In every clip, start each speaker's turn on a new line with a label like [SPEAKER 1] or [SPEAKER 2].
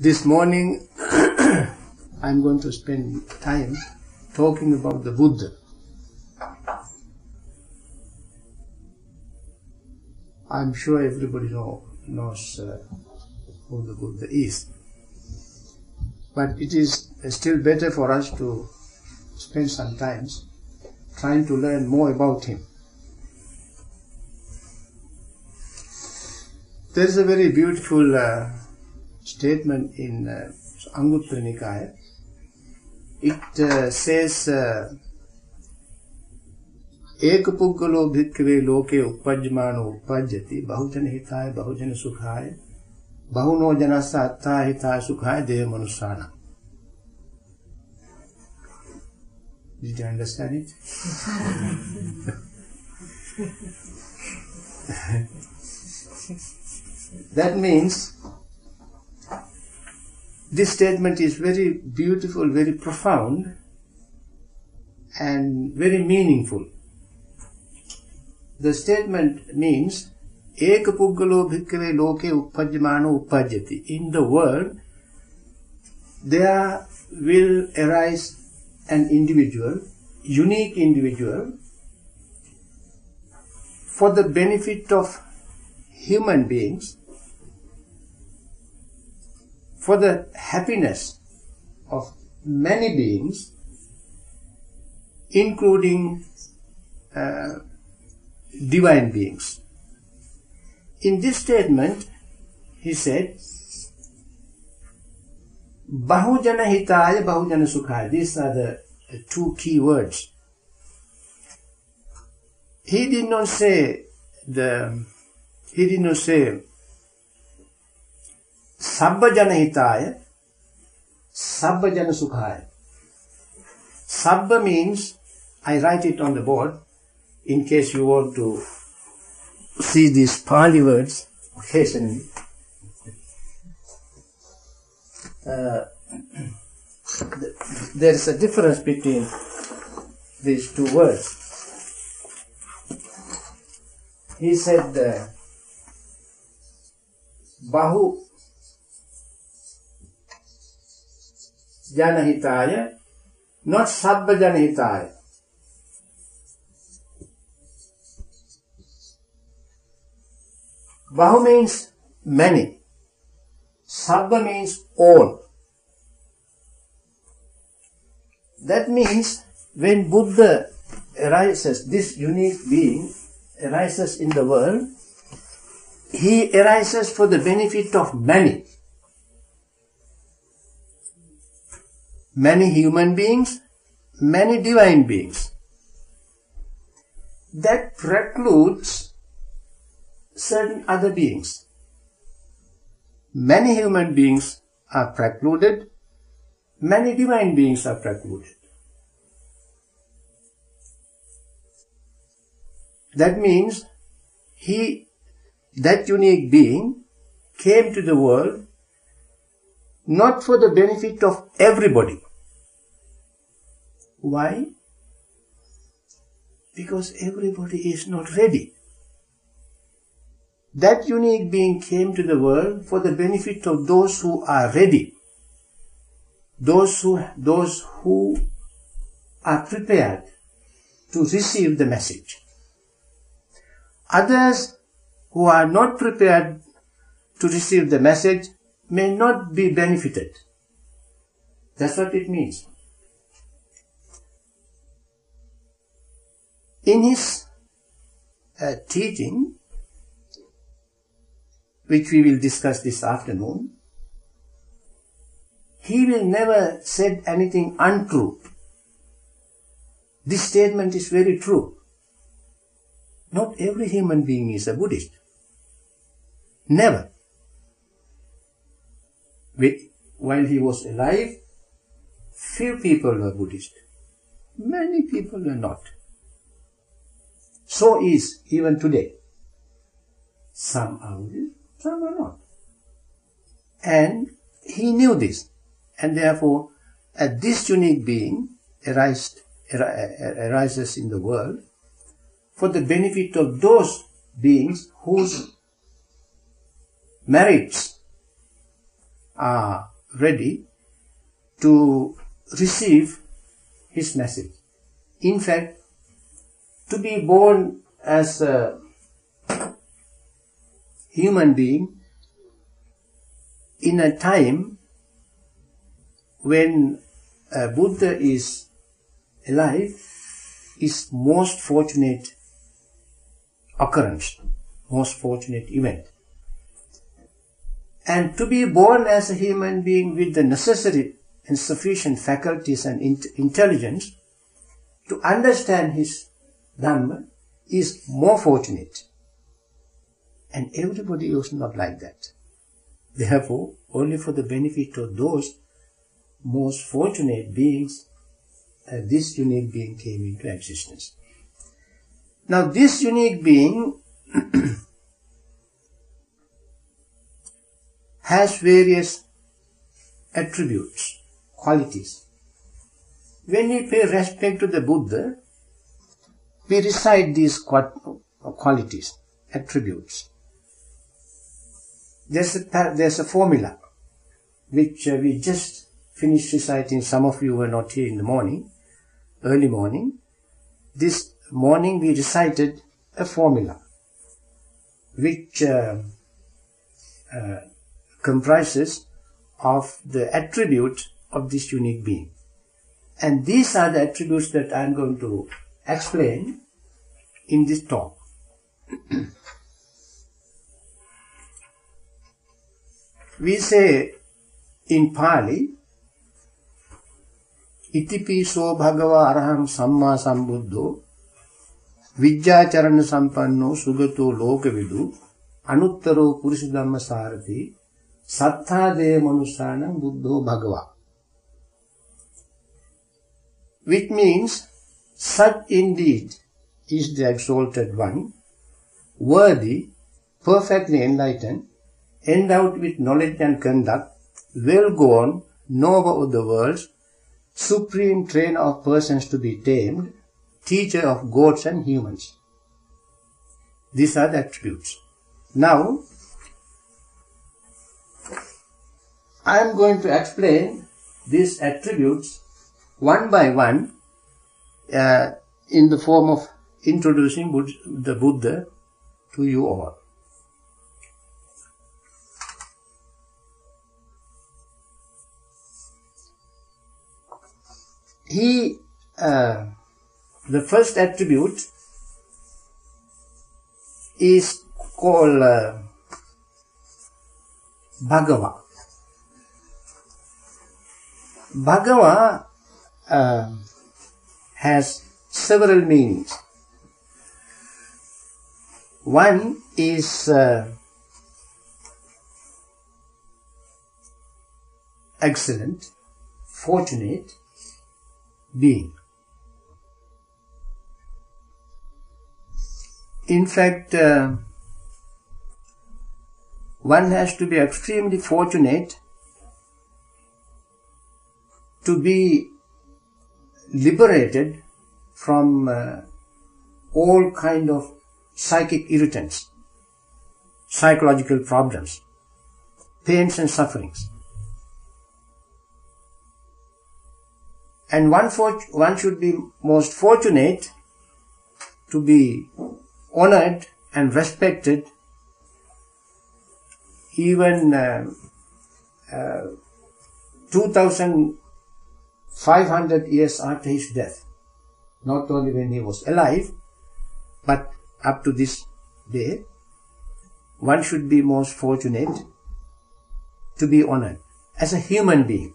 [SPEAKER 1] This morning, I'm going to spend time talking about the Buddha. I'm sure everybody know, knows uh, who the Buddha is. But it is still better for us to spend some time trying to learn more about him. There is a very beautiful uh, statement in uh, Anguttara Nikaya. It uh, says, uh, एक पुग्गलो भिक्खवे लोके उपज्यमानो उपज्यति बहुजन हिताय बहुजन सुखाय बहुनो जनस्य अत्था हिताय सुखाय देव मनुष्याण Did you understand it? that means this statement is very beautiful, very profound, and very meaningful. The statement means, Ekapuggalo bhikkhave loke uppajjamano uppajjati. In the world, there will arise an individual, unique individual, for the benefit of human beings, for the happiness of many beings, including uh, divine beings. In this statement, he said, Bahujana Hitaya, Bahujana Sukhaya. These are the two key words. He did not say the, he did not say Sabbajana Hitaya, Sabbajana Sukhaya. Sabba means, I write it on the board, in case you want to see these Pali words occasionally. Uh, there is a difference between these two words. He said, uh, Bahu Janahitaya, not Sabba Janahitaya. Bahu means many. Sabba means all. That means when Buddha arises, this unique being arises in the world, he arises for the benefit of many. Many human beings, many divine beings. That precludes certain other beings. Many human beings are precluded, many divine beings are precluded. That means he, that unique being, came to the world not for the benefit of everybody. Why? Because everybody is not ready. That unique being came to the world for the benefit of those who are ready. Those who, those who are prepared to receive the message. Others who are not prepared to receive the message may not be benefited. That's what it means. In his uh, teaching, which we will discuss this afternoon, he will never said anything untrue. This statement is very true. Not every human being is a Buddhist. Never. While he was alive, few people were Buddhist. Many people were not. So is even today. Some are Buddhist, some are not. And he knew this. And therefore, as this unique being arised, arises in the world for the benefit of those beings whose merits are ready to receive his message. In fact, to be born as a human being in a time when a Buddha is alive is most fortunate occurrence, most fortunate event. And to be born as a human being with the necessary and sufficient faculties and intelligence to understand his Dhamma is more fortunate. And everybody is not like that. Therefore, only for the benefit of those most fortunate beings, uh, this unique being came into existence. Now, this unique being has various attributes, qualities. When we pay respect to the Buddha, we recite these qualities, attributes. There's a, there's a formula which uh, we just finished reciting. Some of you were not here in the morning, early morning. This morning we recited a formula which uh, uh, comprises of the attribute of this unique being. And these are the attributes that I am going to explain in this talk. we say in Pali, ඉතිපිසෝ භගවා අරහං සම්මා සම්බුද්ධෝ විද්‍යාචරණ සම්පන්නෝ සුගතෝ ලෝකවිදු අනුත්තරෝ පුරුෂ ධම්ම සාරති සත්තා දේ මනුසානං බුද්ධෝ භගවා which means such indeed is the exalted one worthy perfectly enlightened endowed with knowledge and conduct well gone knower of the worlds supreme trainer of persons to be tamed teacher of gods and humans. These are the attributes. Now I am going to explain these attributes one by one uh, in the form of introducing the Buddha to you all. He, uh, the first attribute is called uh, Bhagava. Bhagava uh, has several meanings. One is uh, excellent, fortunate being. In fact, uh, one has to be extremely fortunate to be liberated from uh, all kind of psychic irritants, psychological problems, pains and sufferings. And one, for, one should be most fortunate to be honored and respected even uh, uh, 2000 500 years after his death. Not only when he was alive, but up to this day, one should be most fortunate to be honored as a human being.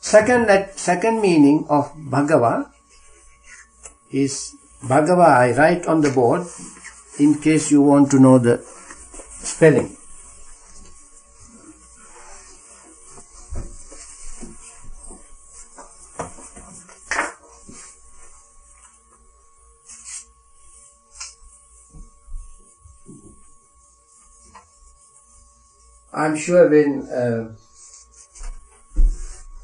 [SPEAKER 1] Second, that second meaning of Bhagava is Bhagava I write on the board in case you want to know the spelling. I'm sure when uh,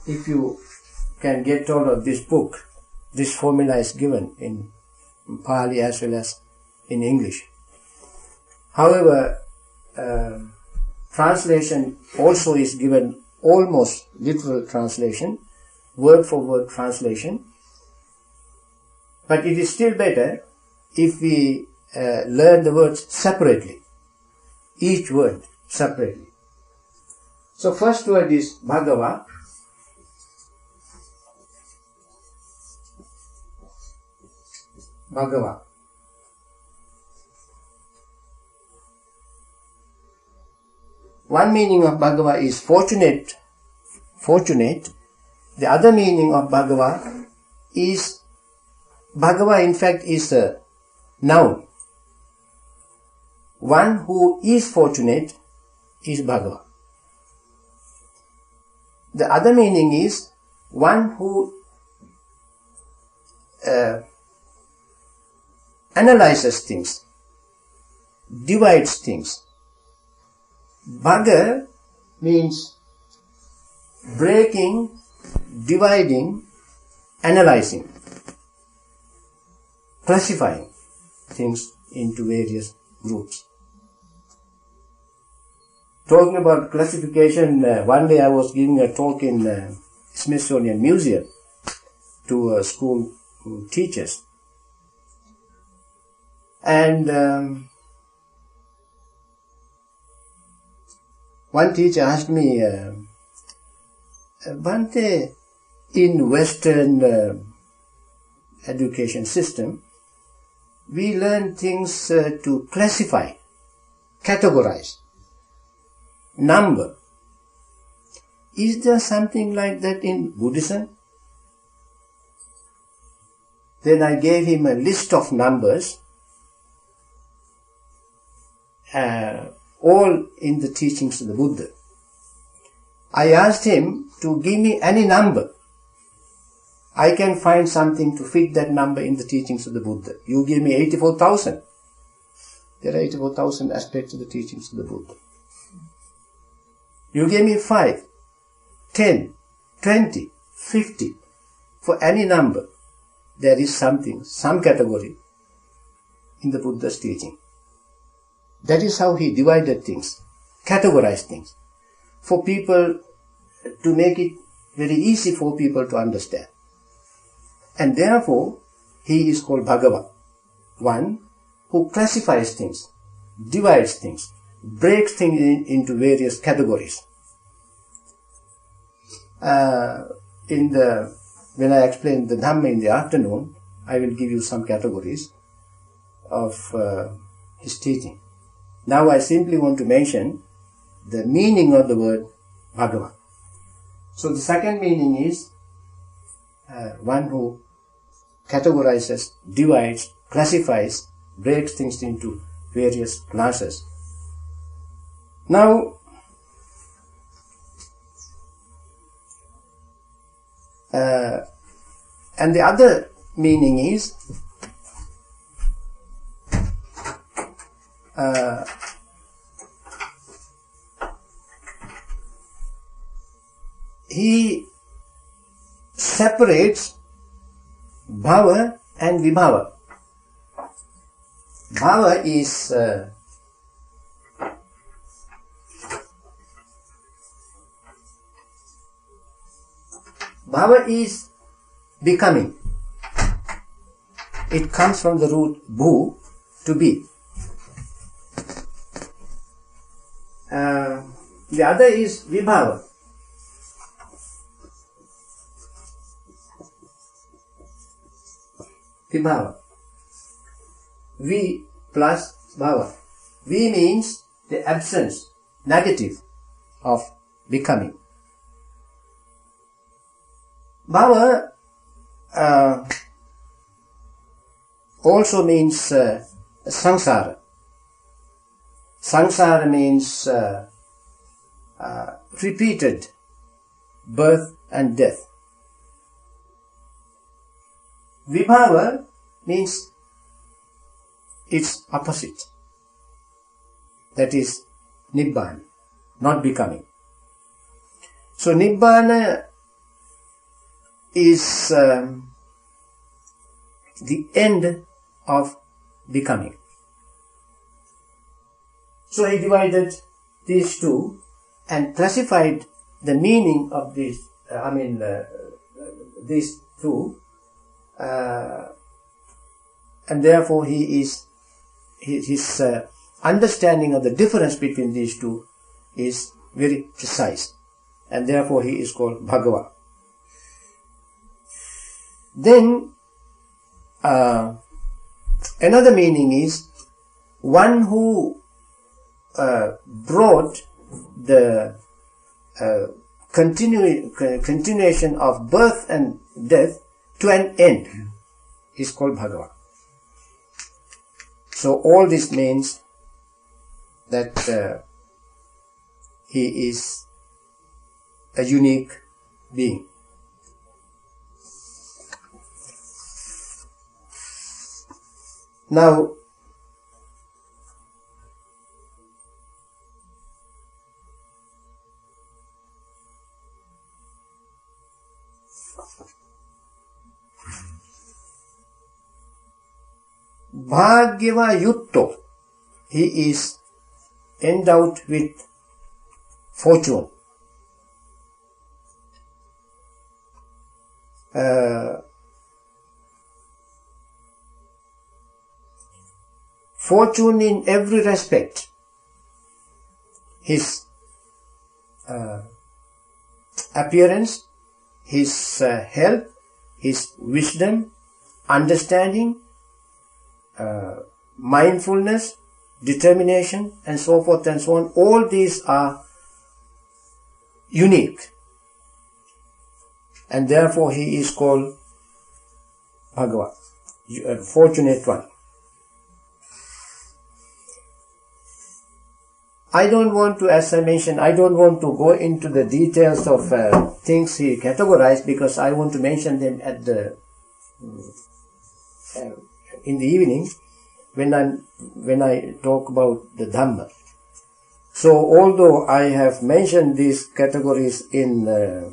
[SPEAKER 1] if you can get hold of this book, this formula is given in Pali as well as in English. However, uh, translation also is given almost literal translation, word for word translation. But it is still better if we uh, learn the words separately, each word separately. So first word is Bhagava. Bhagava. One meaning of Bhagava is fortunate, fortunate. The other meaning of Bhagava is, Bhagava in fact is a noun. One who is fortunate is Bhagava. The other meaning is one who uh, analyzes things, divides things, Bhaga means breaking, dividing, analyzing, classifying things into various groups. Talking about classification, uh, one day I was giving a talk in uh, Smithsonian Museum to uh, school teachers. And um, One teacher asked me, uh, Bhante, in Western uh, education system, we learn things uh, to classify, categorize, number. Is there something like that in Buddhism? Then I gave him a list of numbers uh, all in the teachings of the Buddha. I asked him to give me any number. I can find something to fit that number in the teachings of the Buddha. You give me 84,000. There are 84,000 aspects of the teachings of the Buddha. You give me 5, 10, 20, 50. For any number, there is something, some category in the Buddha's teaching. That is how he divided things, categorized things, for people to make it very easy for people to understand. And therefore, he is called Bhagava, one who classifies things, divides things, breaks things in, into various categories. Uh, in the when I explain the Dhamma in the afternoon, I will give you some categories of uh, his teaching. Now I simply want to mention the meaning of the word Bhagavan. So the second meaning is uh, one who categorizes, divides, classifies, breaks things into various classes. Now, uh, and the other meaning is uh, he separates bhava and vibhava. Bhava is uh, bhava is becoming. It comes from the root bhu, to be. Uh, the other is vibhava. Vibhava. V plus bhava. V means the absence, negative of becoming. Bhava uh, also means uh, samsara. Samsara means uh, uh, repeated birth and death. Vibhava means its opposite. That is Nibbana, not becoming. So Nibbana is um, the end of becoming. So he divided these two and classified the meaning of these, uh, I mean, uh, these two, uh, and therefore he is, his, uh, understanding of the difference between these two is very precise, and therefore he is called Bhagava. Then, uh, another meaning is one who uh, brought the uh, continu- continuation of birth and death to an end is called Bhagava. So all this means that uh, he is a unique being. Now, Bhagyava Yutto, he is endowed with fortune. Uh, fortune in every respect. His uh, appearance, his uh, health, his wisdom, understanding, uh, mindfulness, determination, and so forth and so on. All these are unique. And therefore he is called Bhagavat, uh, fortunate one. I don't want to, as I mentioned, I don't want to go into the details of uh, things he categorized because I want to mention them at the uh, in the evening when I when I talk about the Dhamma. So although I have mentioned these categories in uh,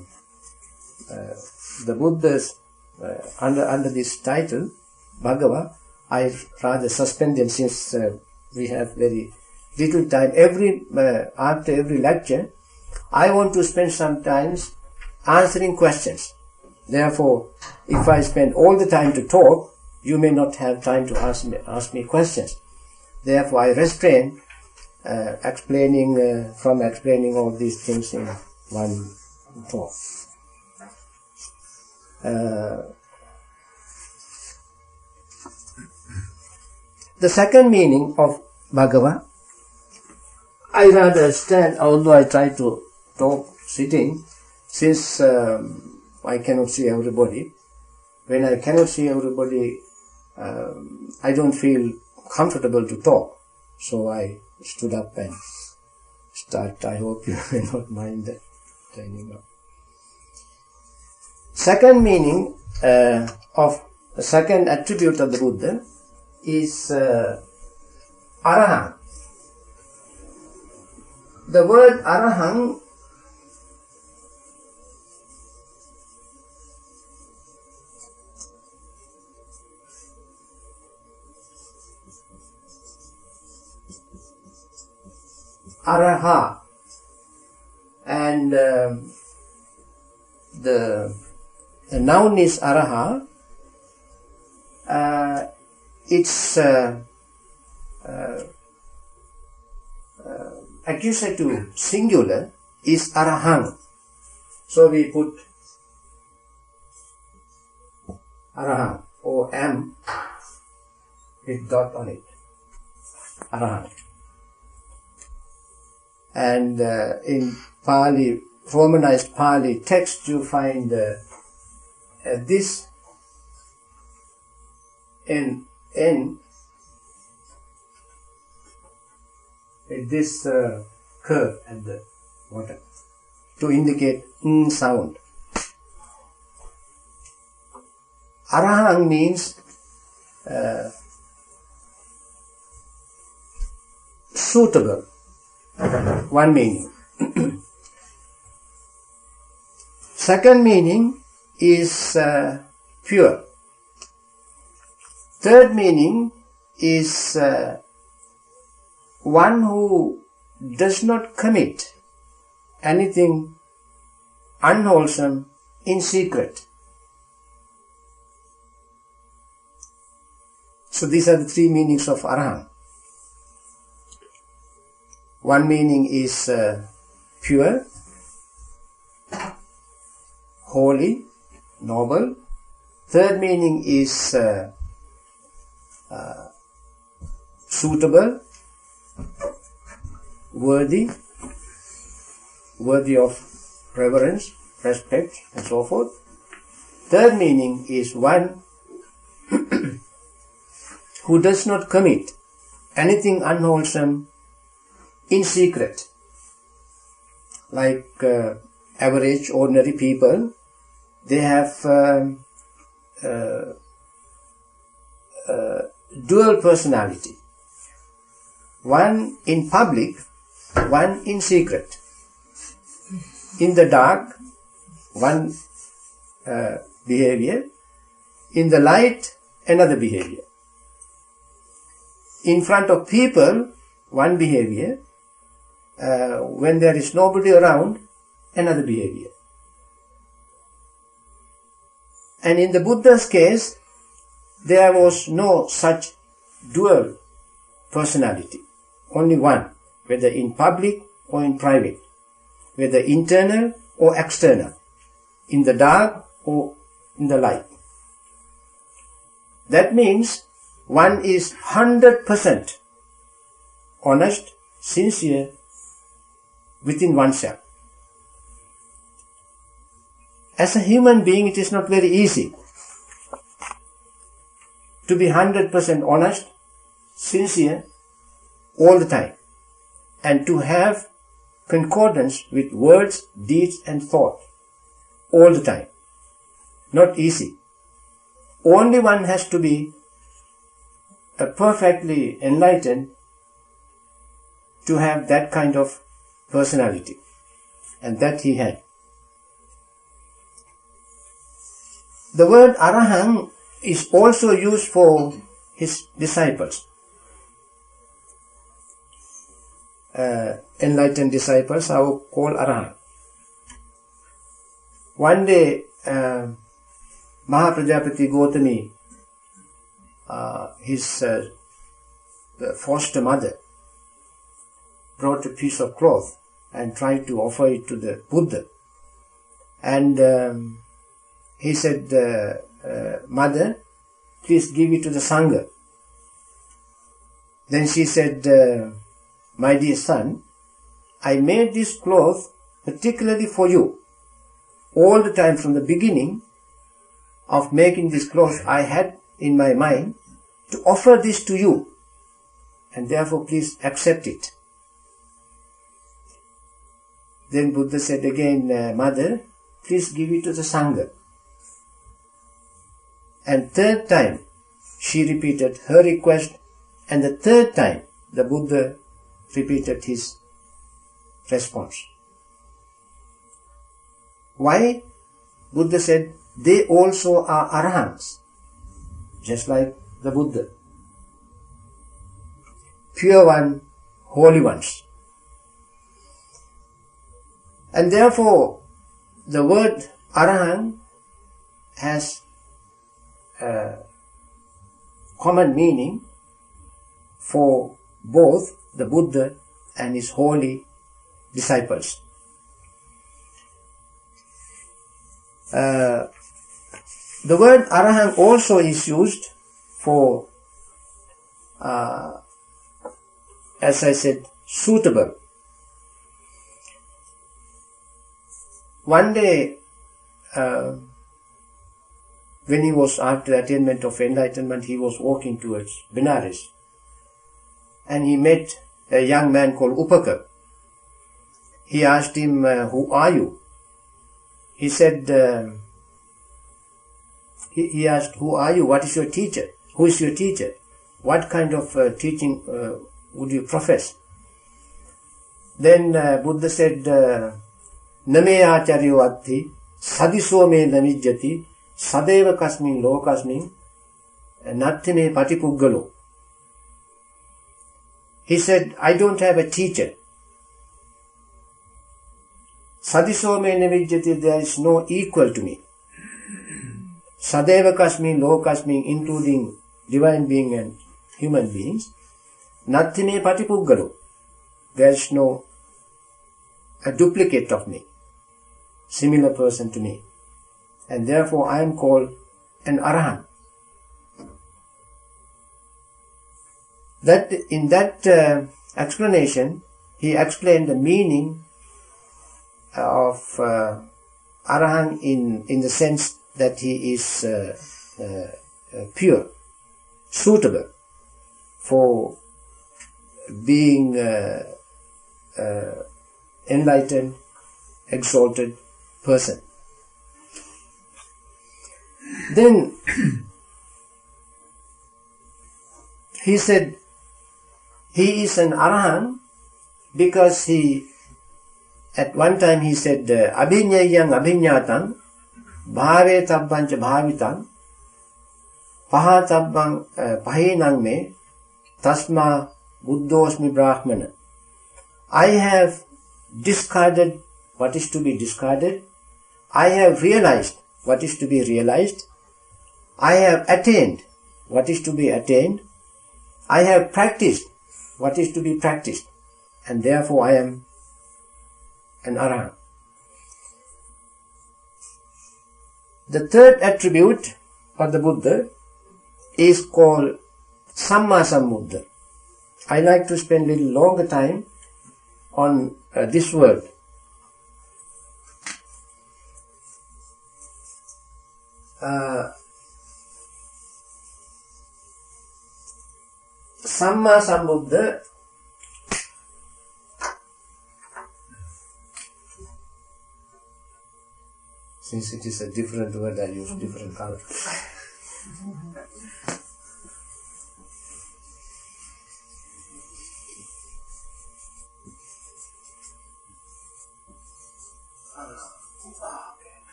[SPEAKER 1] uh, the Buddha's uh, under under this title Bhagava, I rather suspend them since uh, we have very little time. Every uh, after every lecture, I want to spend some time answering questions. Therefore, if I spend all the time to talk, you may not have time to ask me, ask me questions. Therefore, I restrain uh, explaining uh, from explaining all these things in one talk. Uh, the second meaning of Bhagava, I rather stand, although I try to talk sitting, since um, I cannot see everybody. When I cannot see everybody, um, I don't feel comfortable to talk. So I stood up and start. I hope you may not mind that turning up. Second meaning uh, of second attribute of the Buddha is uh, arahant. The word arahang araha. And uh, the, the noun is araha. Uh, its uh, uh, uh, accusative singular is arahang. So we put arahang or m with dot on it. Arahang. And uh, in Pali, Romanized Pali text, you find uh, uh, this in in this uh, curve at the bottom to indicate n sound. Arahang means uh, suitable one meaning. Second meaning is uh, pure. Third meaning is uh, one who does not commit anything unwholesome in secret. So these are the three meanings of arahant. One meaning is uh, pure, holy, noble. Third meaning is uh, uh, suitable, worthy, worthy of reverence, respect, and so forth. Third meaning is one who does not commit anything unwholesome in secret. Like uh, average, ordinary people, they have um, uh, uh, dual personality. One in public, one in secret. In the dark, one uh, behavior. In the light, another behavior. In front of people, one behavior. Uh, when there is nobody around, another behavior. And in the Buddha's case, there was no such dual personality. Only one, whether in public or in private, whether internal or external, in the dark or in the light. That means one is 100% honest, sincere within oneself. As a human being, it is not very easy to be 100% honest, sincere all the time, and to have concordance with words, deeds, and thought all the time. Not easy. Only one has to be a perfectly enlightened to have that kind of personality. And that he had. The word arahant is also used for his disciples. Uh, enlightened disciples are called arahant. One day, uh, Mahaprajapati Gotami, uh, his uh, foster mother, brought a piece of cloth and tried to offer it to the Buddha. And um, he said, uh, uh, Mother, please give it to the Sangha. Then she said, uh, My dear son, I made this cloth particularly for you. All the time from the beginning of making this cloth, I had in my mind to offer this to you. And therefore, please accept it. Then Buddha said again, uh, Mother, please give it to the Sangha. And third time, she repeated her request, and the third time, the Buddha repeated his response. Why? Buddha said, they also are arahants, just like the Buddha. Pure one, holy ones. And therefore, the word arahant has uh, common meaning for both the Buddha and his holy disciples. Uh, the word arahant also is used for, uh, as I said, suitable. One day, uh, when he was after the attainment of enlightenment, he was walking towards Benares and he met a young man called Upaka. He asked him, uh, Who are you? He said, uh, he, he, asked, Who are you? What is your teacher? Who is your teacher? What kind of uh, teaching uh, would you profess? Then uh, Buddha said, uh, Name acharyo atthi, sadiso me namijyati, sadeva kasmin lokasmin, natti me patipuggalo he said, I don't have a teacher. Sadisome vijjati, there is no equal to me. Sadevakasmi, Lokasmi, including divine being and human beings. Nattine patipuggalo. There is no a duplicate of me, similar person to me. And therefore I am called an Arahant. That in that uh, explanation, he explained the meaning of uh, Arahant in, in the sense that he is uh, uh, uh pure, suitable for being uh, enlightened, exalted person. Then he said he is an arahant because he at one time he said abhinyayang abhinyatang bhave tabbancha bhavitang paha tabbang uh, pahinang me tasma buddhosmi brahmana I have discarded what is to be discarded. I have realized what is to be realized. I have attained what is to be attained. I have practiced what is to be practiced. And therefore I am an arahant. The third attribute of the Buddha is called Samma Sambuddha. I like to spend a little longer time on uh, this word. Uh, Samma Sambuddha since it is a different word I use different color.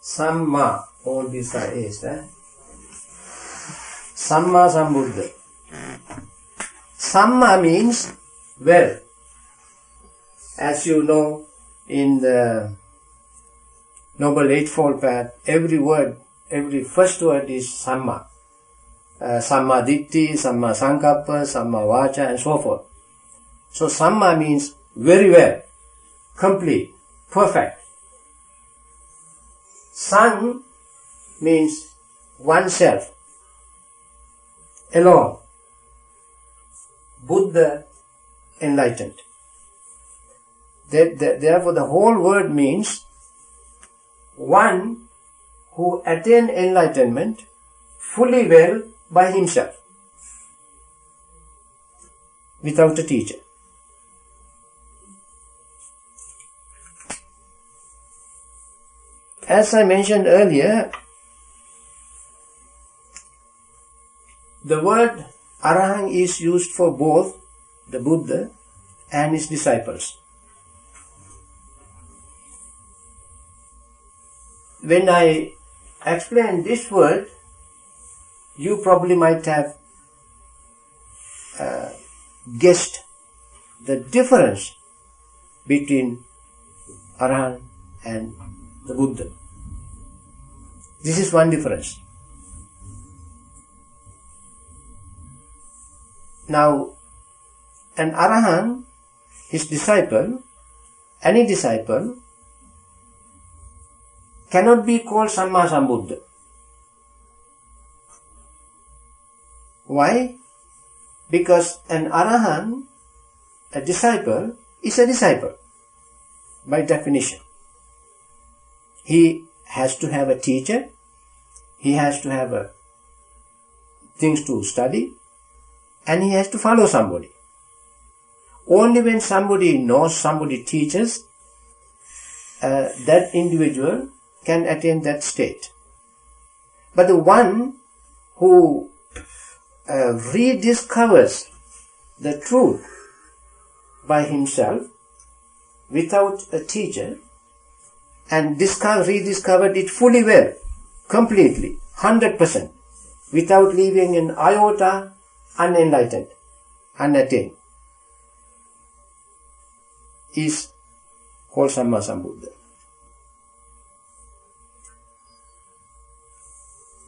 [SPEAKER 1] Samma, all these are A's, eh? Samma Sambuddha. Samma means well. As you know, in the Noble Eightfold Path, every word, every first word is Samma. Uh, samma Ditti, Samma Sankappa, Samma Vacha, and so forth. So Samma means very well, complete, perfect. Sang means oneself, alone. Buddha enlightened. Therefore, the whole word means one who attained enlightenment fully well by himself, without a teacher. As I mentioned earlier, the word Arahant is used for both the Buddha and his disciples. When I explain this word, you probably might have uh, guessed the difference between Arahant and the Buddha. This is one difference. Now, an Arahant, his disciple, any disciple, cannot be called Samma Sambuddha. Why? Because an Arahant, a disciple, is a disciple by definition. He has to have a teacher, he has to have a, things to study, and he has to follow somebody. Only when somebody knows, somebody teaches, uh, that individual can attain that state. But the one who uh, rediscovers the truth by himself without a teacher and discover, rediscovered it fully well, completely, 100%, without leaving an iota unenlightened. unattained, is Samma Sambuddha.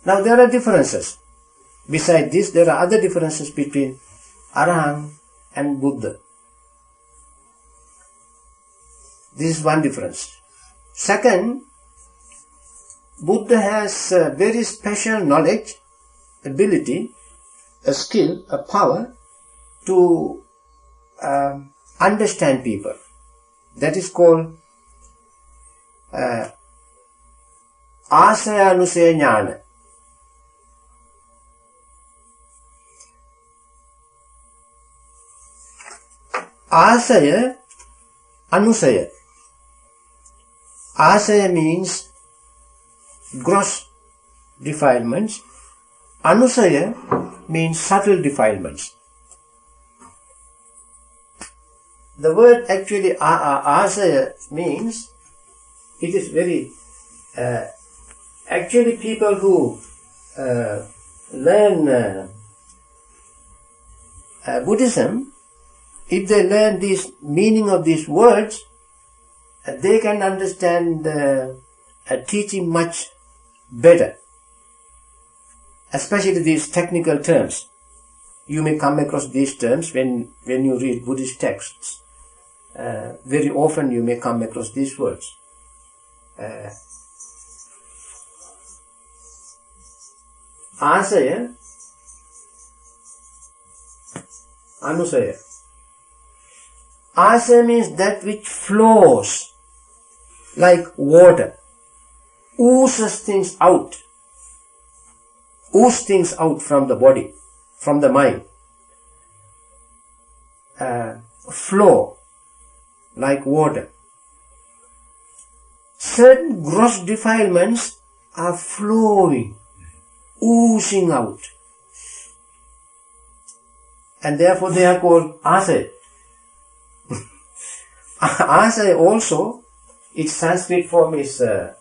[SPEAKER 1] Now there are differences. Besides this, there are other differences between Arahant and Buddha. This is one difference. Second, Buddha has very special knowledge, ability, a skill, a power to uh, understand people. That is called uh, Asayanusaya Jnana. Asaya, Anusaya. Asaya means gross defilements. Anusaya means subtle defilements. The word actually asaya means it is very uh, actually people who uh, learn uh, uh Buddhism, if they learn this meaning of these words, they can understand uh, teaching much better. Especially these technical terms. You may come across these terms when, when you read Buddhist texts. Uh, very often you may come across these words. Uh, Asaya, Anusaya. Asaya means that which flows like water oozes things out, ooze things out from the body, from the mind. Uh, flow like water. Certain gross defilements are flowing, oozing out. And therefore they are called asay. asay also, its Sanskrit form is uh,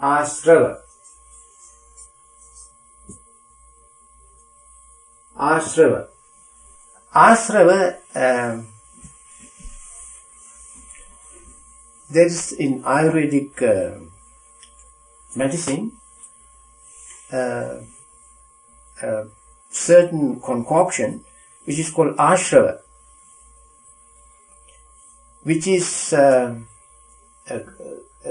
[SPEAKER 1] Asrava. Asrava, um, there is in Ayurvedic medicine a certain concoction which is called ashrava, which is a,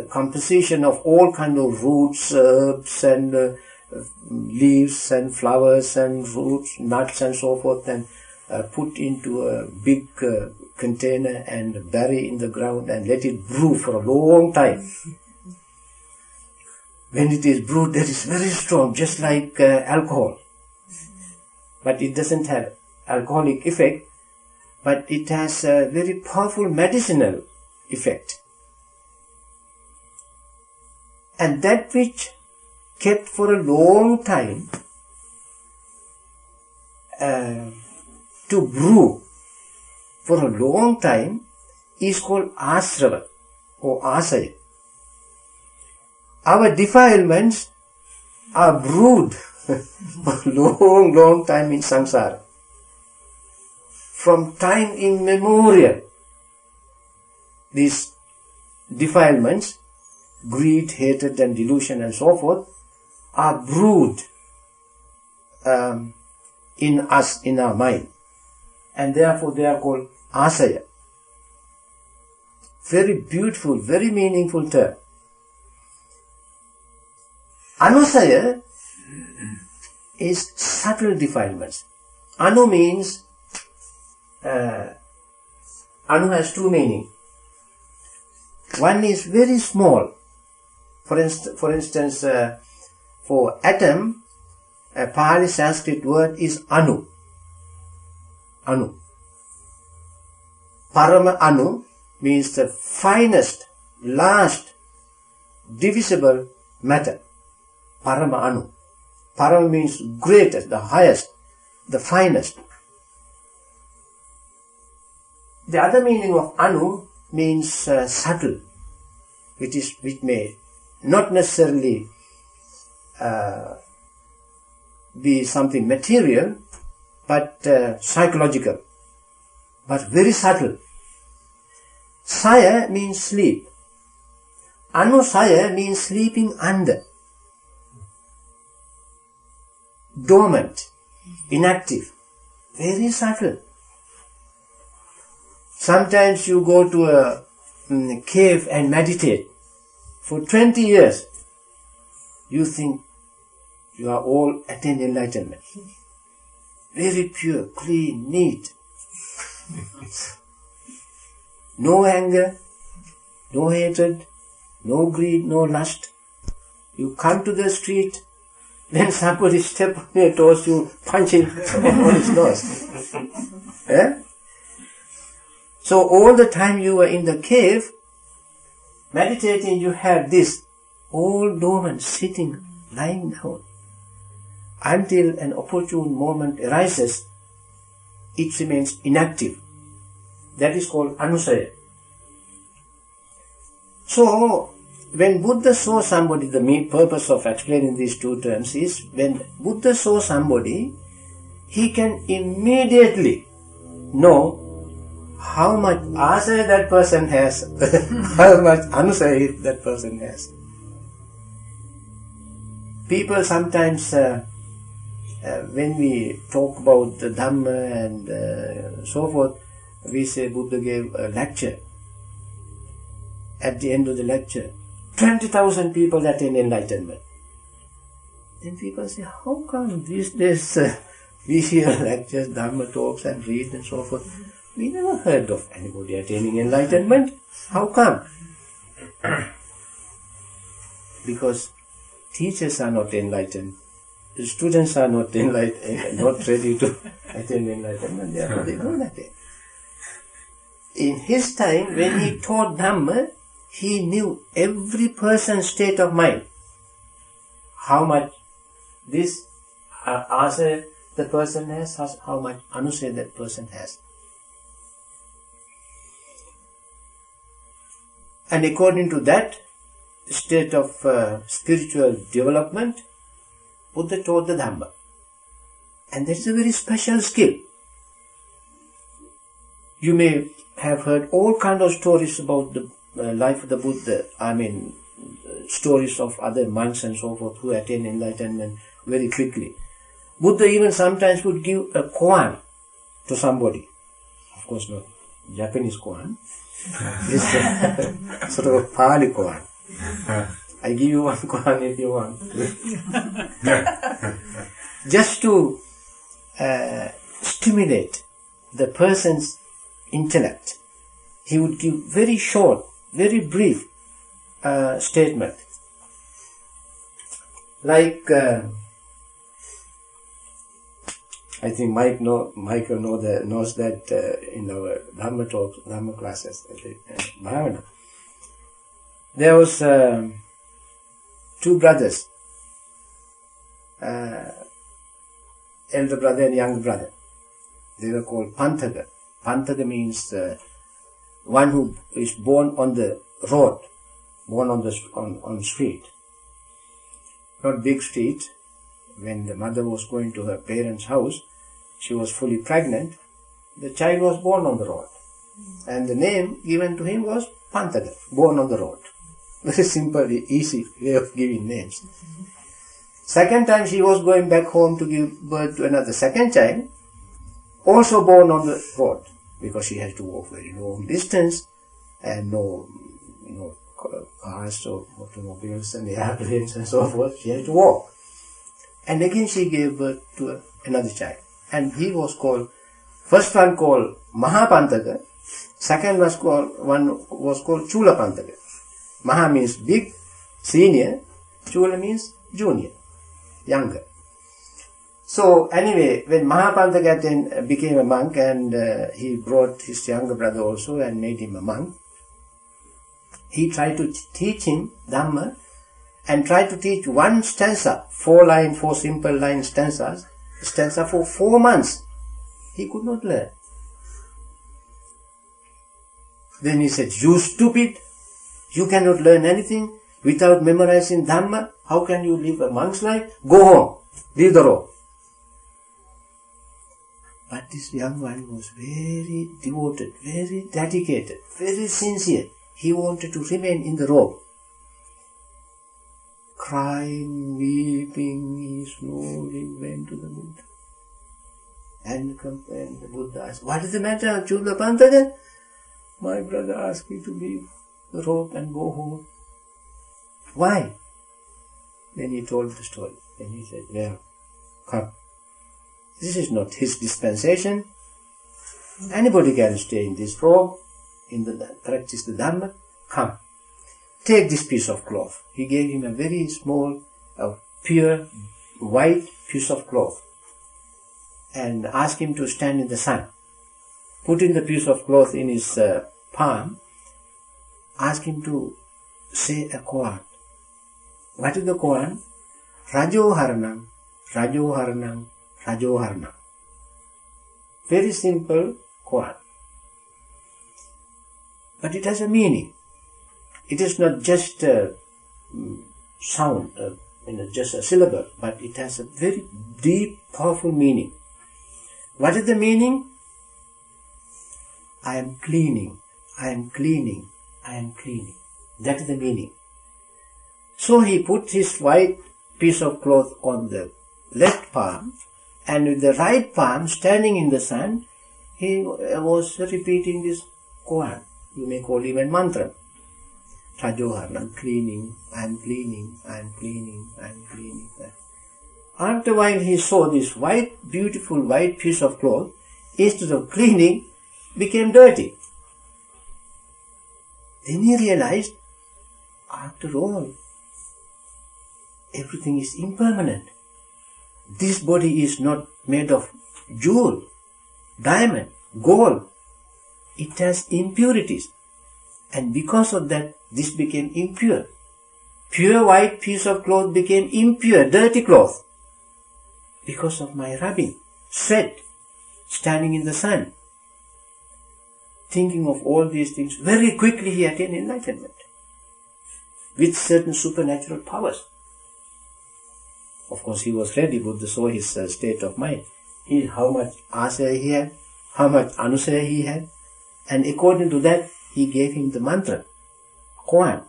[SPEAKER 1] composition of all kind of roots, herbs and leaves and flowers and roots, nuts and so forth and uh, put into a big uh, container and bury in the ground and let it brew for a long time. When it is brewed, that is very strong, just like uh, alcohol. But it doesn't have alcoholic effect, but it has a very powerful medicinal effect. And that which kept for a long time uh, to brew for a long time is called asrava or asaya. Our defilements are brewed for a long, long time in samsara. From time immemorial, these defilements greed, hatred, and delusion, and so forth, are brewed um, in us, in our mind. And therefore they are called asaya. Very beautiful, very meaningful term. Anusaya is subtle defilements. Anu means, uh, Anu has two meanings. One is very small, for, inst- for instance, uh, for atom, a Pali Sanskrit word is anu. Anu. Parama anu means the finest, last, divisible matter. Parama anu. Parama means greatest, the highest, the finest. The other meaning of anu means uh, subtle, which is which may not necessarily uh, be something material, but uh, psychological, but very subtle. Saya means sleep. Anusaya means sleeping under. Dormant, inactive, very subtle. Sometimes you go to a um, cave and meditate for 20 years. You think you are all attained enlightenment. Very pure, clean, neat. no anger, no hatred, no greed, no lust. You come to the street, then somebody step on your toes, you punch him on his nose. eh? So all the time you were in the cave, meditating, you had this old dormant sitting, lying down. Until an opportune moment arises, it remains inactive. That is called anusaya. So, when Buddha saw somebody, the main purpose of explaining these two terms is when Buddha saw somebody, he can immediately know how much asaya that person has, how much anusaya that person has. People sometimes, uh, uh, when we talk about the Dhamma and uh, so forth, we say Buddha gave a lecture. At the end of the lecture, 20,000 people attain enlightenment. Then people say, how come these days uh, we hear lectures, Dhamma talks and read and so forth. We never heard of anybody attaining enlightenment. How come? because teachers are not enlightened. The students are not enlightened, not ready to attain enlightenment, therefore they don't attain. In his time, when he taught Dhamma, he knew every person's state of mind. How much this uh, asa the person has, how much anusaya that person has. And according to that state of uh, spiritual development, Buddha taught the Dhamma. And that is a very special skill. You may have heard all kind of stories about the uh, life of the Buddha. I mean, stories of other monks and so forth who attain enlightenment very quickly. Buddha even sometimes would give a koan to somebody. Of course, not Japanese koan. a, sort of a Pali koan. I give you one koan if you want. Just to uh, stimulate the person's intellect, he would give very short, very brief uh, statement. Like, uh, I think Mike know, Michael know that, knows that uh, in our Dhamma talks, Dhamma classes, uh, Bhavana. There was um, two brothers, uh, elder brother and younger brother. They were called Panthaga. Panthaga means uh, one who is born on the road, born on the on, on street, not big street. When the mother was going to her parents' house, she was fully pregnant. The child was born on the road, and the name given to him was Panthaga, born on the road. Very simple, easy way of giving names. Second time she was going back home to give birth to another second child, also born on the road, because she has to walk very long distance and no, you know, cars or automobiles and airplanes and so forth. She had to walk. And again she gave birth to another child. And he was called, first one called Mahapantaka, second was called, one was called Chula Pantaka. Maha means big, senior. Chula means junior, younger. So anyway, when Mahapantaka became a monk and uh, he brought his younger brother also and made him a monk, he tried to teach him Dhamma and tried to teach one stanza, four line, four simple line stanzas, stanza for four months. He could not learn. Then he said, you stupid, you cannot learn anything without memorizing Dhamma. How can you live a monk's life? Go home. Leave the road. But this young one was very devoted, very dedicated, very sincere. He wanted to remain in the robe. Crying, weeping, he slowly went to the Buddha. And, and the Buddha asked, What is the matter, Chula My brother asked me to leave the robe and go home. Why? Then he told the story. Then he said, Well, come. This is not his dispensation. Anybody can stay in this robe, in the practice the Dhamma. Come, take this piece of cloth. He gave him a very small, uh, pure, white piece of cloth, and asked him to stand in the sun. Putting the piece of cloth in his uh, palm, asked him to say a koan. What is the koan? Rajo Haranam, Rajo Haranam, Rajoharna. Very simple koan. But it has a meaning. It is not just a mm, sound, uh, you know, just a syllable, but it has a very deep, powerful meaning. What is the meaning? I am cleaning, I am cleaning, I am cleaning. That is the meaning. So he put his white piece of cloth on the left palm and with the right palm standing in the sun, he was repeating this koan. You may call even mantra. Rajoharna, I'm cleaning, I'm cleaning, I'm cleaning, I'm cleaning. After a while he saw this white, beautiful white piece of cloth, instead of cleaning, became dirty. Then he realized, after all, everything is impermanent. This body is not made of jewel, diamond, gold. It has impurities. And because of that, this became impure. Pure white piece of cloth became impure, dirty cloth. Because of my rubbing, sweat, standing in the sun. Thinking of all these things, very quickly he attained enlightenment. With certain supernatural powers. Of course, he was ready, Buddha saw his uh, state of mind. He, how much asaya he had, how much anusaya he had, and according to that, he gave him the mantra, koan.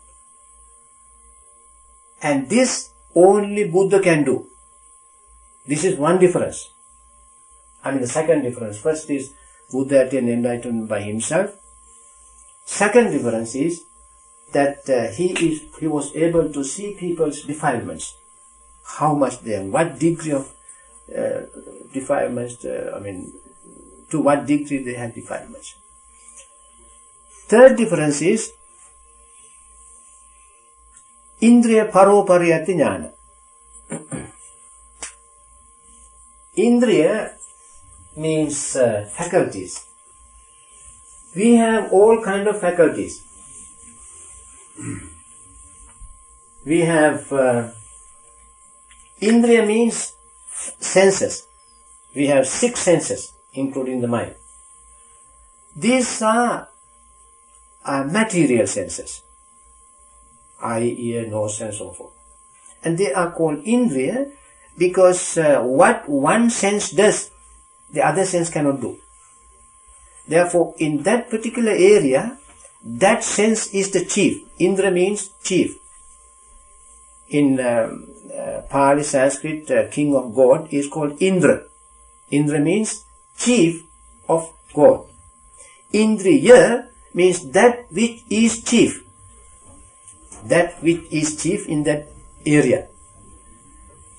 [SPEAKER 1] And this only Buddha can do. This is one difference. I mean, the second difference. First is Buddha attained enlightenment by himself. Second difference is that uh, he is he was able to see people's defilements how much they what degree of uh, defilements, uh, I mean, to what degree they have defilements. Third difference is Indriya Paropariyati Jnana. Indriya means uh, faculties. We have all kind of faculties. We have uh, Indriya means senses. We have six senses, including the mind. These are, are material senses. Eye, ear, nose, and so forth. And they are called Indriya because uh, what one sense does, the other sense cannot do. Therefore, in that particular area, that sense is the chief. Indra means chief. In um, uh, Pali Sanskrit uh, king of God is called Indra. Indra means chief of God. Indriya means that which is chief. That which is chief in that area.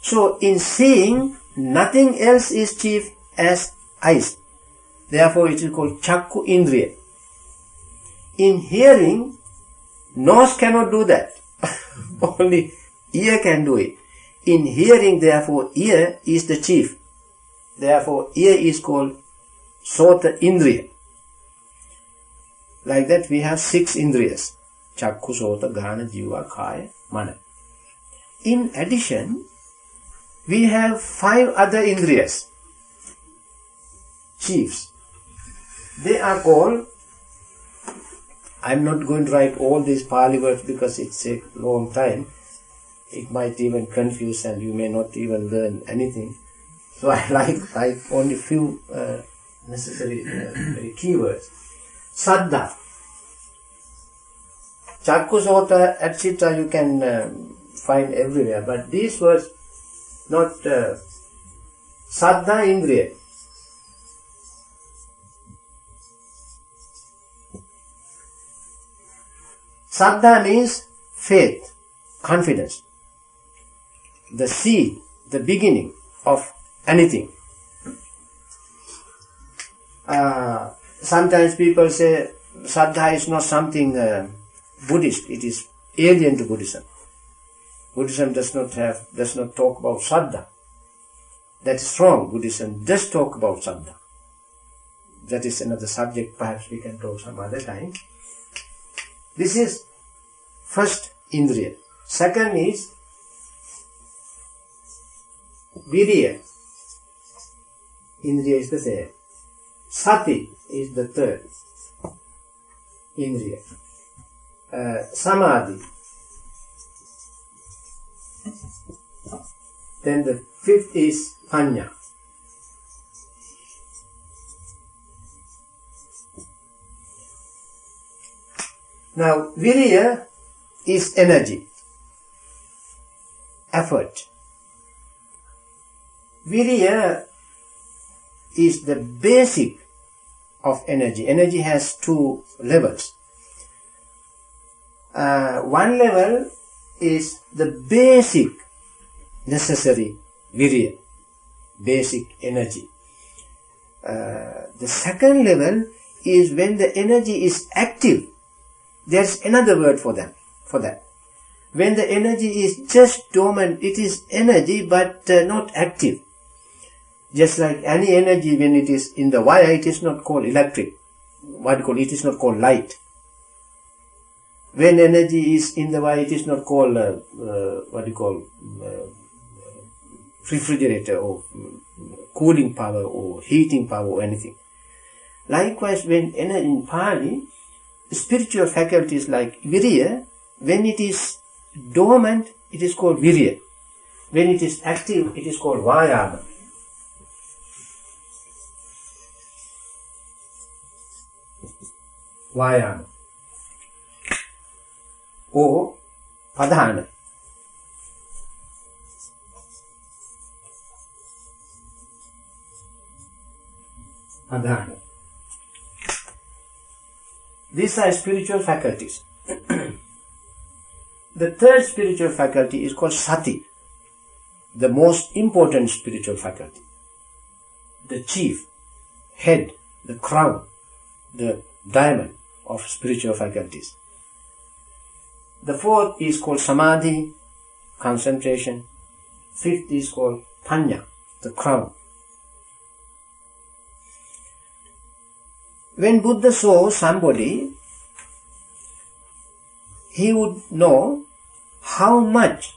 [SPEAKER 1] So in seeing, nothing else is chief as eyes. Therefore it is called Chakku Indriya. In hearing, nose cannot do that. Only ear can do it. In hearing, therefore, ear is the chief. Therefore, ear is called Sota Indriya. Like that, we have six Indriyas. Chakku, Sota, Ghana, Jiva, Kaya, Mana. In addition, we have five other Indriyas. Chiefs. They are called I'm not going to write all these Pali words because it's a long time it might even confuse and you may not even learn anything. So I like, like only few uh, necessary uh, keywords. Saddha. Chakkusota, etc. you can um, find everywhere, but this was not uh, Saddha Indriya. Saddha means faith, confidence. The seed, the beginning of anything. Uh, sometimes people say Saddha is not something uh, Buddhist, it is alien to Buddhism. Buddhism does not have, does not talk about Saddha. That is wrong. Buddhism does talk about Saddha. That is another subject, perhaps we can talk some other time. This is first Indriya. Second is Virya. Indriya is the third. Sati is the third. Indriya. Uh, samadhi. Then the fifth is Panya. Now, Virya is energy, effort. Virya is the basic of energy. Energy has two levels. Uh, one level is the basic necessary virya, basic energy. Uh, the second level is when the energy is active. There's another word for that. For that. When the energy is just dormant, it is energy but uh, not active. Just like any energy when it is in the wire, it is not called electric. What do you call it? It is not called light. When energy is in the wire, it is not called uh, uh, what do you call uh, refrigerator or cooling power or heating power or anything. Likewise, when energy in Pali, spiritual faculties like virya, when it is dormant, it is called virya. When it is active, it is called vayama. Vayama. Or padhana. Adhana. These are spiritual faculties. the third spiritual faculty is called sati, the most important spiritual faculty. The chief, head, the crown, the diamond of spiritual faculties. The fourth is called samadhi, concentration. Fifth is called panya, the crown. When Buddha saw somebody, he would know how much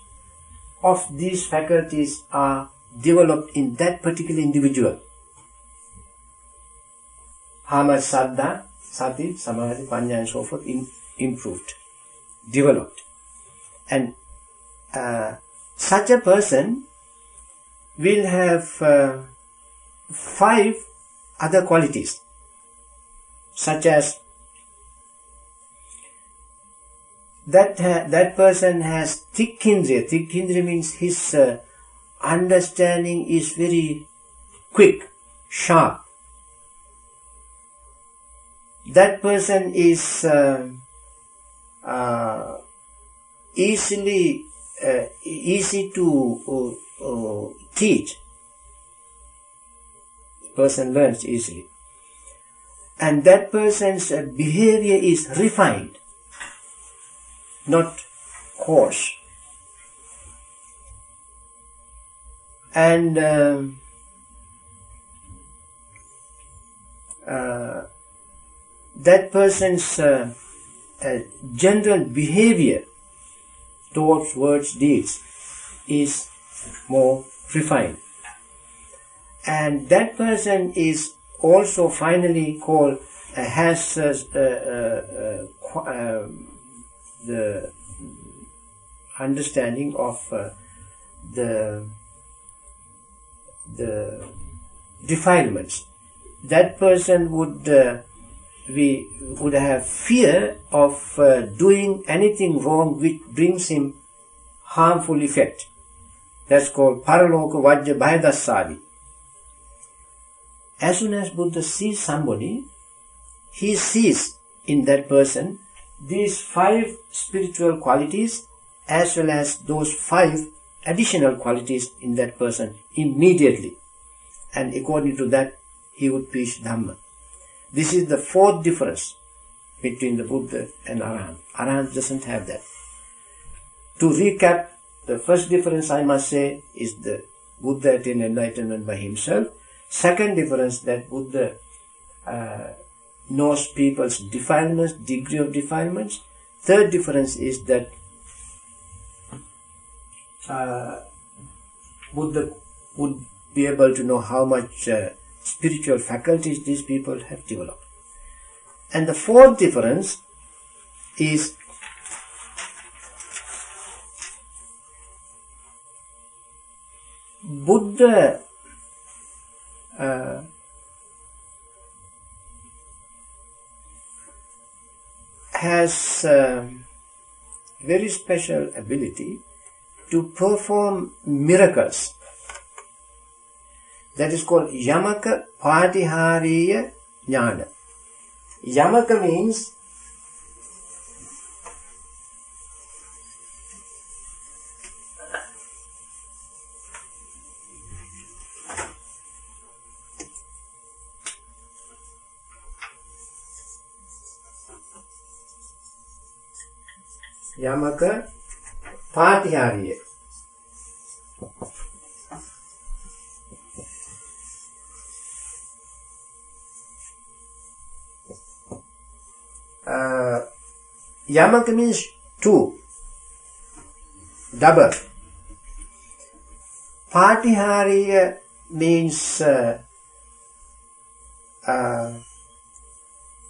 [SPEAKER 1] of these faculties are developed in that particular individual. How much saddha, sati, samadhi, panya and so forth in, improved, developed. And uh, such a person will have uh, five other qualities such as that uh, that person has tikkha indriya. Thick indriya means his uh, understanding is very quick, sharp. That person is uh, uh easily uh, easy to uh, teach. Person learns easily and that person's behavior is refined, not coarse. And uh, uh, that person's uh, uh, general behavior towards words, deeds is more refined. And that person is also finally called has uh, uh, um, the understanding of the the defilements. That person would uh, we would have fear of uh, doing anything wrong which brings him harmful effect. That's called paraloka vajja bhayadassavi. As soon as Buddha sees somebody, he sees in that person these five spiritual qualities as well as those five additional qualities in that person immediately. And according to that, he would preach Dhamma. This is the fourth difference between the Buddha and Arahant. Arahant doesn't have that. To recap, the first difference I must say is the Buddha attained enlightenment by himself. Second difference that Buddha uh, knows people's defilements, degree of defilements. Third difference is that uh, Buddha would be able to know how much uh, spiritual faculties these people have developed. And the fourth difference is Buddha uh, has a very special ability to perform miracles that is called Yamaka Patihariya Jnana. Yamaka means Yamaka Patihariya uh, means two, double. Patihariya means uh, uh,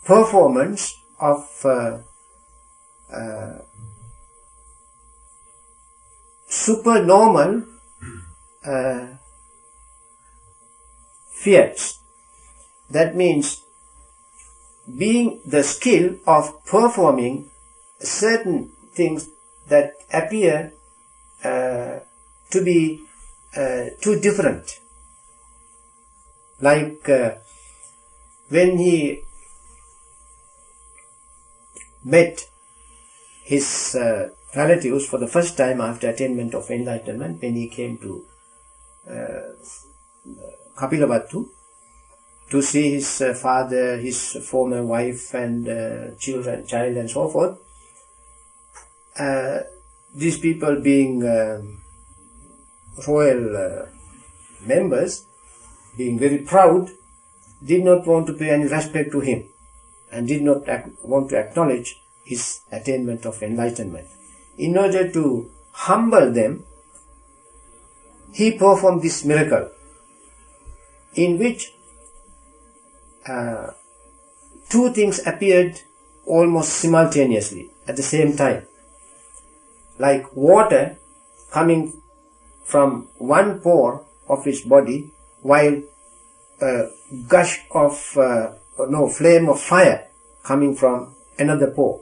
[SPEAKER 1] performance of uh, supernormal uh, fiats. That means being the skill of performing certain things that appear uh, to be uh, too different. Like uh, when he met his uh, relatives for the first time after attainment of enlightenment, when he came to uh, Kapilavatthu, to see his uh, father, his former wife and uh, children, child and so forth. Uh, these people being um, royal uh, members, being very proud, did not want to pay any respect to him and did not want to acknowledge his attainment of enlightenment. In order to humble them, he performed this miracle in which uh, two things appeared almost simultaneously at the same time. Like water coming from one pore of his body while a gush of, uh, no, flame of fire coming from another pore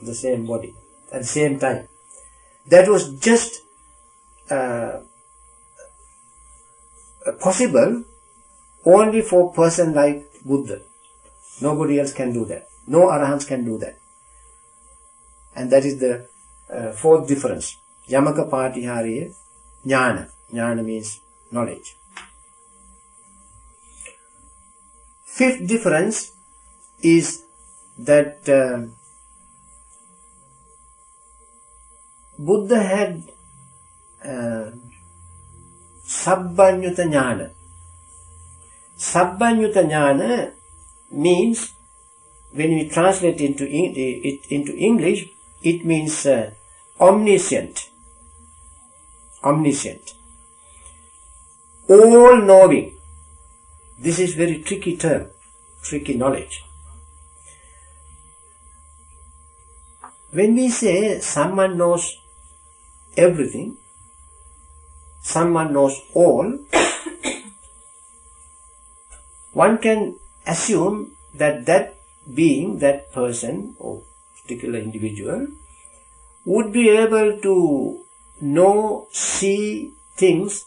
[SPEAKER 1] of the same body at the same time. That was just uh, possible only for person like Buddha. Nobody else can do that. No arahants can do that. And that is the uh, fourth difference. Yamaka Patihariya Jnana. Jnana means knowledge. Fifth difference is that uh, Buddha had uh, Sabbanyuta Jnana. Sabbanyuta Jnana means, when we translate into it into English, it means uh, omniscient. Omniscient. All knowing. This is very tricky term, tricky knowledge. When we say someone knows everything, someone knows all, one can assume that that being, that person or particular individual would be able to know, see things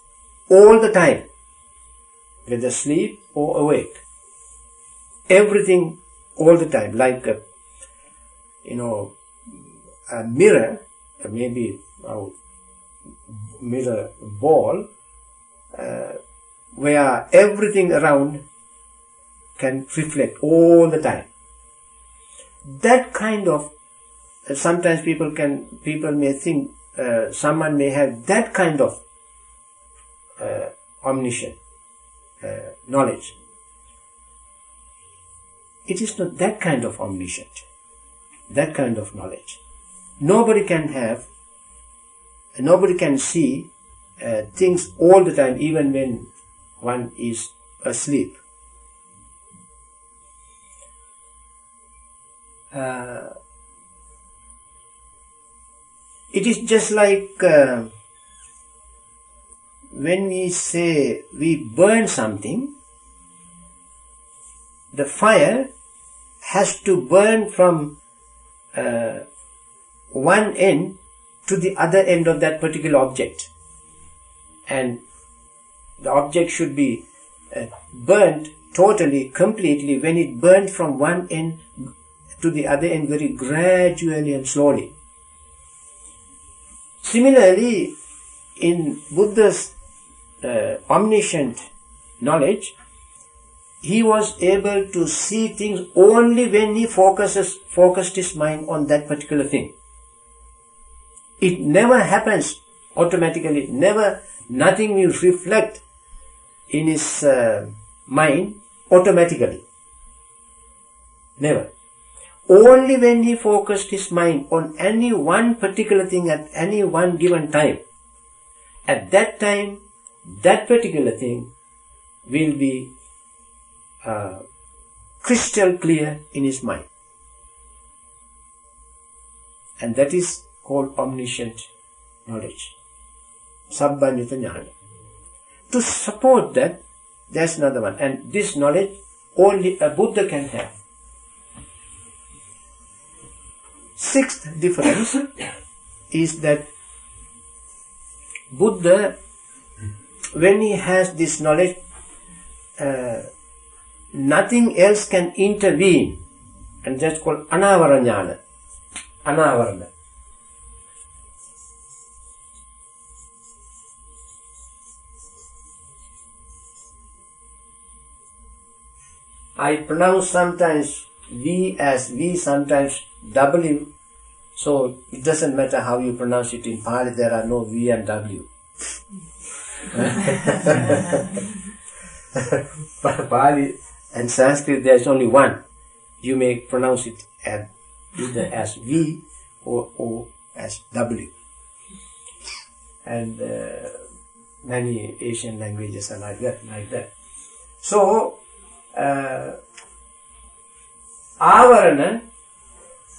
[SPEAKER 1] all the time, whether asleep or awake. Everything all the time, like a, you know, a mirror, maybe a mirror ball, uh, where everything around can reflect all the time. That kind of sometimes people can people may think uh, someone may have that kind of uh, omniscient uh, knowledge. It is not that kind of omniscient, that kind of knowledge. Nobody can have, nobody can see uh, things all the time, even when one is asleep. Uh, it is just like uh, when we say we burn something, the fire has to burn from uh, one end to the other end of that particular object. And the object should be uh, burnt totally, completely, when it burns from one end to the other end very gradually and slowly. Similarly, in Buddha's uh, omniscient knowledge, he was able to see things only when he focuses focused his mind on that particular thing. It never happens automatically. Never, nothing will reflect in his uh, mind automatically. Never. Only when he focused his mind on any one particular thing at any one given time, at that time, that particular thing will be uh, crystal clear in his mind. And that is called omniscient knowledge. Sabbanyata jnana. To support that, there's another one. And this knowledge only a Buddha can have. Sixth difference is that Buddha, when he has this knowledge, uh, nothing else can intervene, and that's called anavaranyana. Anavarana. I pronounce sometimes V as V, sometimes W. So it doesn't matter how you pronounce it. In Pali there are no V and W. Pali and Sanskrit there is only one. You may pronounce it as either as V or, or as W. And uh, many Asian languages are like that, like that. So, Uh, avarana,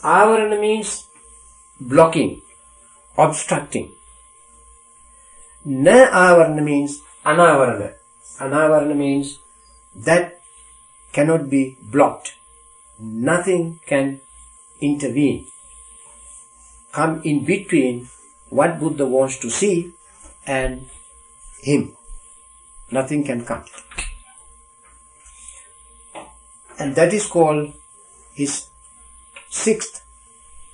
[SPEAKER 1] avarana means blocking, obstructing. Na avarana means anavarana. Anavarana means that cannot be blocked. Nothing can intervene. Come in between what Buddha wants to see and him. Nothing can come. And that is called his sixth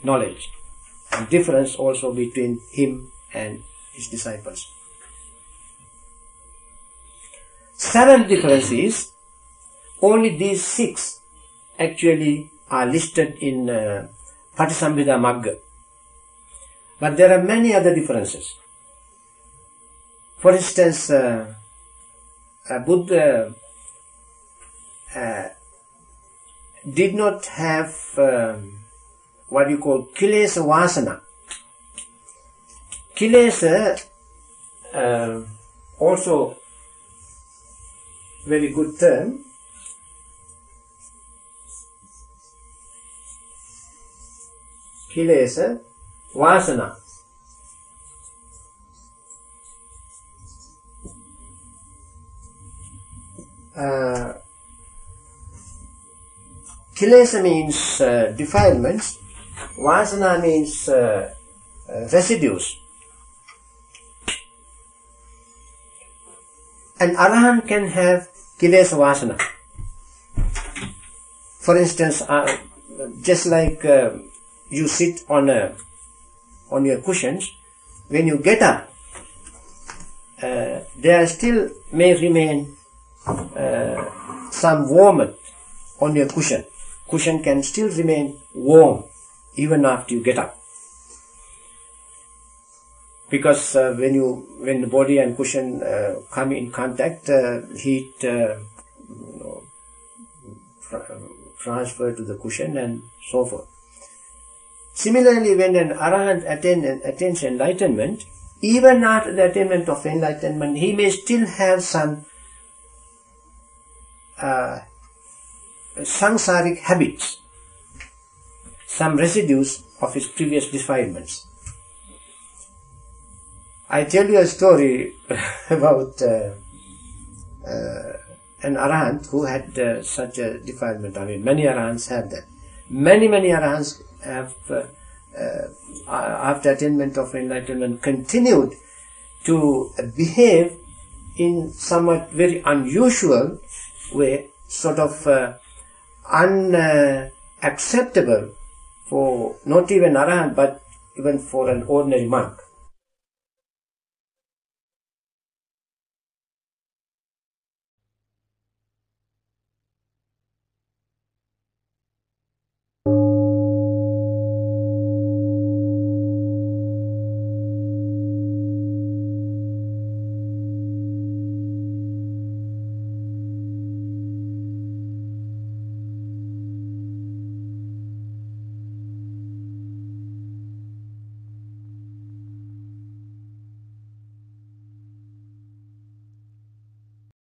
[SPEAKER 1] knowledge and difference also between him and his disciples. Seventh difference is only these six actually are listed in uh, Magga. But there are many other differences. For instance, uh, Buddha uh, did not have um, what you call kilesa vasana. Kilesa uh, also very good term. Kilesa vasana. Uh, kilesa means uh, defilements, vasana means uh, uh, residues. An arahant can have kilesa vasana. For instance, uh, just like uh, you sit on a on your cushions, when you get up, uh, there still may remain uh, some warmth on your cushion. Cushion can still remain warm even after you get up. Because uh, when you when the body and cushion uh, come in contact, uh, heat uh, you know, transfer to the cushion and so forth. Similarly, when an arahant attain, attains enlightenment, even after the attainment of enlightenment, he may still have some uh, samsaric habits, some residues of his previous defilements. I tell you a story about uh, uh, an arahant who had uh, such a defilement. I mean, many arahants have that. Many, many arahants have, uh, uh, after attainment of enlightenment, continued to behave in somewhat very unusual way, sort of uh, unacceptable for not even arahant, but even for an ordinary monk.